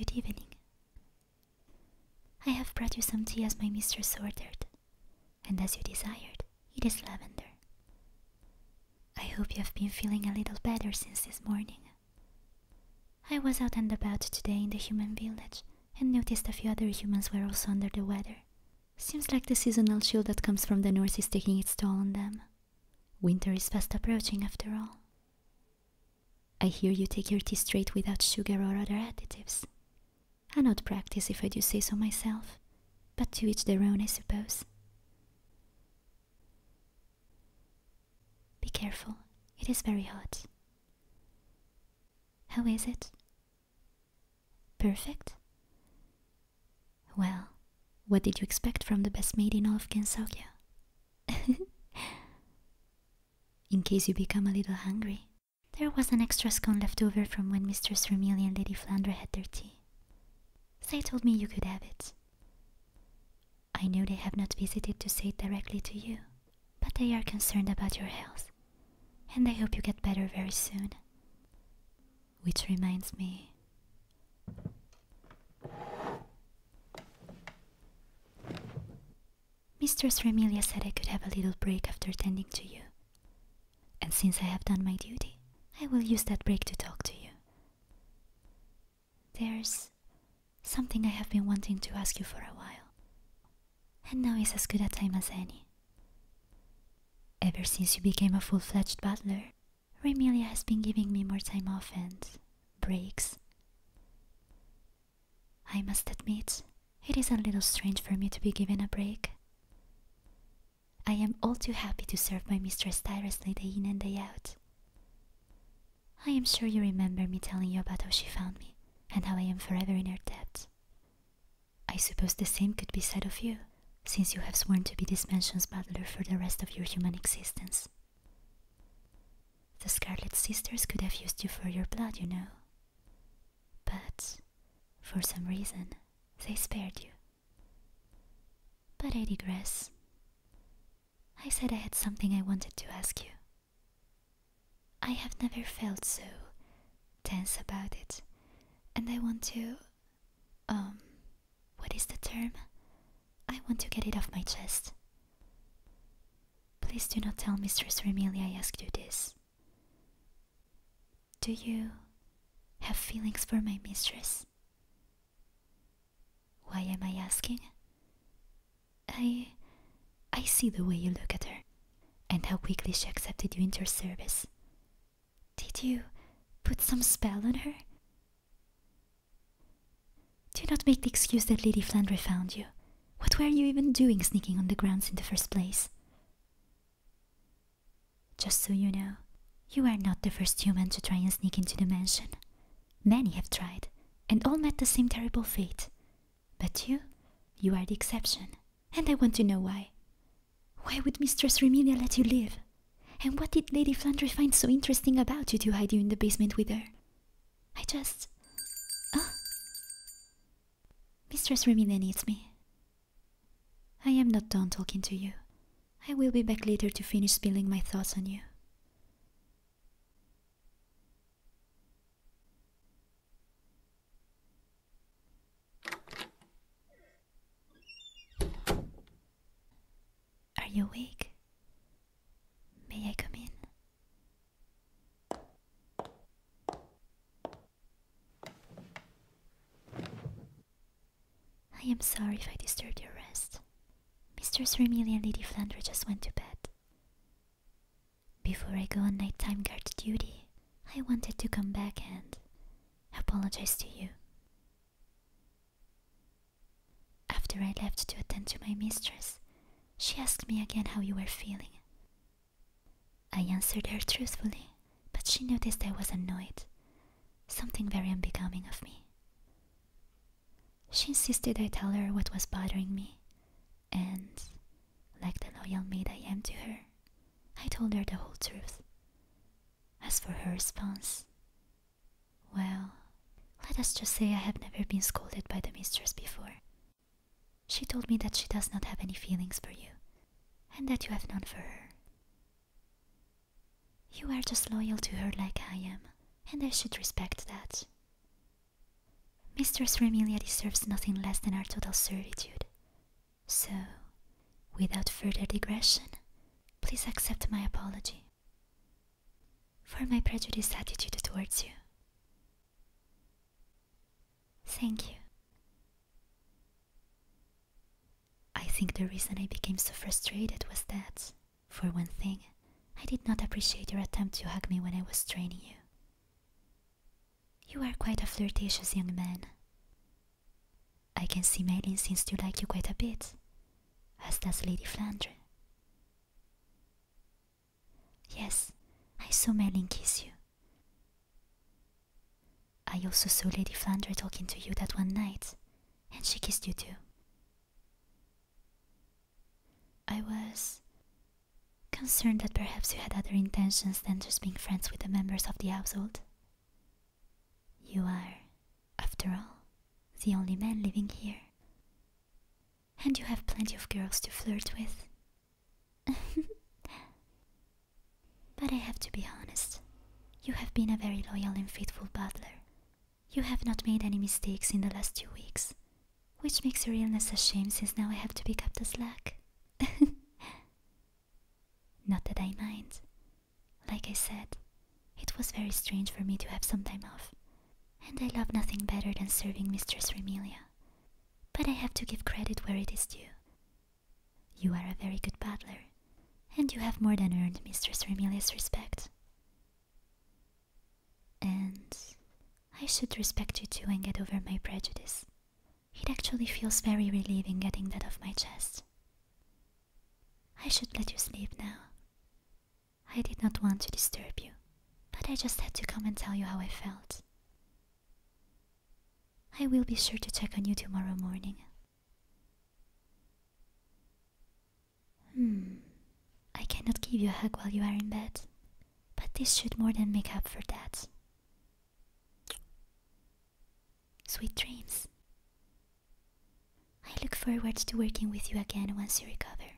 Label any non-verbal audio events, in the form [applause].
good evening. I have brought you some tea as my mistress ordered, and as you desired, it is lavender. I hope you have been feeling a little better since this morning. I was out and about today in the human village and noticed a few other humans were also under the weather. Seems like the seasonal chill that comes from the north is taking its toll on them. Winter is fast approaching after all. I hear you take your tea straight without sugar or other additives. An odd practice if I do say so myself, but to each their own, I suppose. Be careful, it is very hot. How is it? Perfect? Well, what did you expect from the best maid in all of Gensokyo? [laughs] in case you become a little hungry, there was an extra scone left over from when Mistress Remilia and Lady Flandre had their tea. They told me you could have it. I know they have not visited to say it directly to you, but they are concerned about your health, and they hope you get better very soon. Which reminds me. Mistress Remilia said I could have a little break after tending to you. And since I have done my duty, I will use that break to talk to you. There's something I have been wanting to ask you for a while, and now is as good a time as any. Ever since you became a full fledged butler, Remilia has been giving me more time off and breaks. I must admit, it is a little strange for me to be given a break. I am all too happy to serve my mistress tirelessly day in and day out. I am sure you remember me telling you about how she found me and how I am forever in her debt. I suppose the same could be said of you, since you have sworn to be this mansion's butler for the rest of your human existence. The Scarlet Sisters could have used you for your blood, you know. But, for some reason, they spared you. But I digress. I said I had something I wanted to ask you. I have never felt so tense about it, and I want to. Um, what is the term? I want to get it off my chest. Please do not tell Mistress Remilia I asked you this. Do you have feelings for my mistress? Why am I asking? I. I see the way you look at her, and how quickly she accepted you into her service. Did you put some spell on her? Do not make the excuse that Lady Flandre found you. What were you even doing sneaking on the grounds in the first place? Just so you know, you are not the first human to try and sneak into the mansion. Many have tried, and all met the same terrible fate. But you, you are the exception, and I want to know why. Why would Mistress Remilia let you live? And what did Lady Flandre find so interesting about you to hide you in the basement with her? I just. Mistress Remilia needs me. I am not done talking to you. I will be back later to finish spilling my thoughts on you. Are you awake? May I come in? I am sorry if I disturbed your rest. Mistress Remilia and Lady Flandre just went to bed. Before I go on nighttime guard duty, I wanted to come back and apologize to you. After I left to attend to my mistress, she asked me again how you were feeling. I answered her truthfully, but she noticed I was annoyed, something very unbecoming of me. She insisted I tell her what was bothering me, and, like the loyal maid I am to her, I told her the whole truth. As for her response, well, let us just say I have never been scolded by the mistress before. She told me that she does not have any feelings for you, and that you have none for her. You are just loyal to her like I am, and I should respect that. Mistress Remilia deserves nothing less than our total servitude. So, without further digression, please accept my apology for my prejudiced attitude towards you. Thank you. I think the reason I became so frustrated was that, for one thing, I did not appreciate your attempt to hug me when I was training you. You are quite a flirtatious young man. I can see Meiling seems to like you quite a bit, as does Lady Flandre. Yes, I saw Meiling kiss you. I also saw Lady Flandre talking to you that one night, and she kissed you too. I was concerned that perhaps you had other intentions than just being friends with the members of the household. You are, after all, the only man living here. And you have plenty of girls to flirt with. [laughs] but I have to be honest. You have been a very loyal and faithful butler. You have not made any mistakes in the last two weeks, which makes your illness a shame since now I have to pick up the slack. [laughs] Not that I mind. Like I said, it was very strange for me to have some time off, and I love nothing better than serving Mistress Remilia. But I have to give credit where it is due. You are a very good butler, and you have more than earned Mistress Remilia's respect. And I should respect you too and get over my prejudice. It actually feels very relieving getting that off my chest. I should let you sleep now. I did not want to disturb you, but I just had to come and tell you how I felt. I will be sure to check on you tomorrow morning. Hmm, I cannot give you a hug while you are in bed, but this should more than make up for that. Sweet dreams. I look forward to working with you again once you recover.